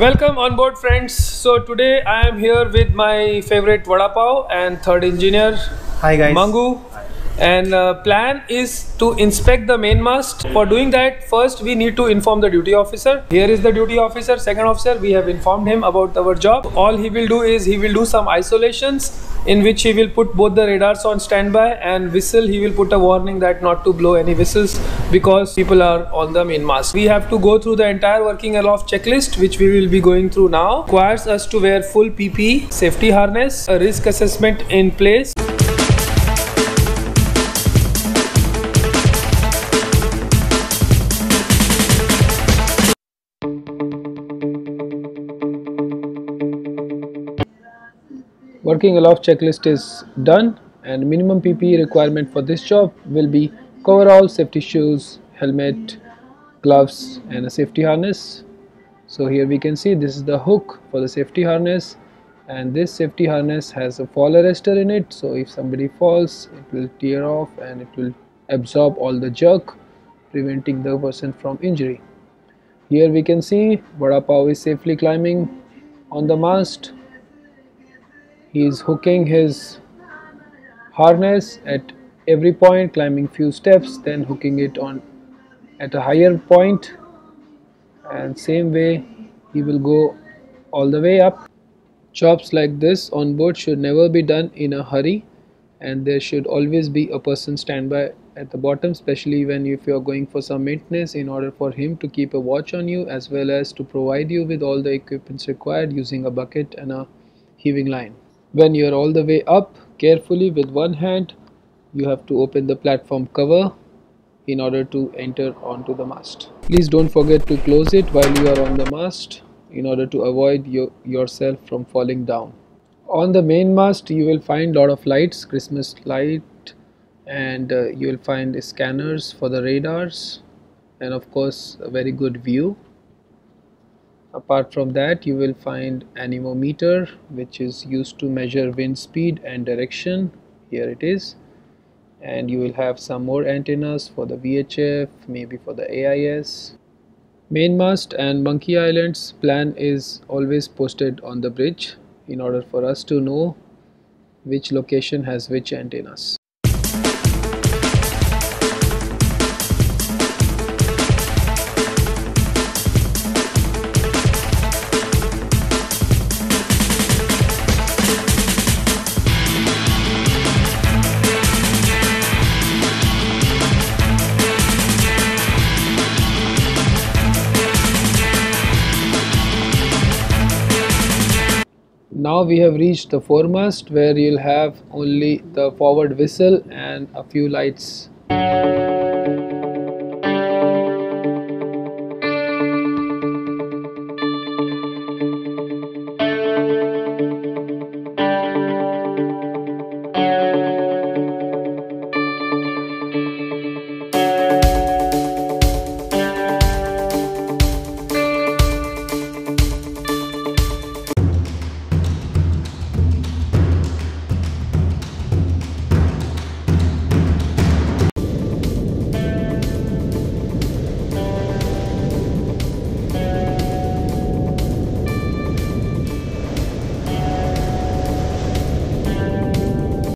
Welcome on board, friends. So today I am here with my favorite vada pav and third engineer Hi guys. Mangu. And uh, plan is to inspect the main mast For doing that, first we need to inform the duty officer. Here is the duty officer, second officer. We have informed him about our job. All he will do is he will do some isolations in which he will put both the radars on standby and whistle. He will put a warning that not to blow any whistles because people are on the main mast We have to go through the entire working aloft checklist, which we will be going through now. Requires us to wear full PPE, safety harness, a risk assessment in place. Working aloft checklist is done and minimum PPE requirement for this job will be coverall, safety shoes, helmet, gloves and a safety harness. So here we can see this is the hook for the safety harness and this safety harness has a fall arrestor in it so if somebody falls it will tear off and it will absorb all the jerk preventing the person from injury. Here we can see Vada Pav is safely climbing on the mast he is hooking his harness at every point climbing few steps then hooking it on at a higher point. And same way he will go all the way up. Jobs like this on board should never be done in a hurry and there should always be a person standby at the bottom especially when if you are going for some maintenance in order for him to keep a watch on you as well as to provide you with all the equipments required using a bucket and a heaving line when you are all the way up carefully with one hand you have to open the platform cover in order to enter onto the mast. Please don't forget to close it while you are on the mast in order to avoid your, yourself from falling down. On the main mast you will find lot of lights christmas light and uh, you will find scanners for the radars and of course a very good view apart from that you will find anemometer which is used to measure wind speed and direction. Here it is. And you will have some more antennas for the VHF maybe for the AIS mainmast and monkey islands plan is always posted on the bridge in order for us to know which location has which antennas now we have reached the foremast where you'll have only the forward whistle and a few lights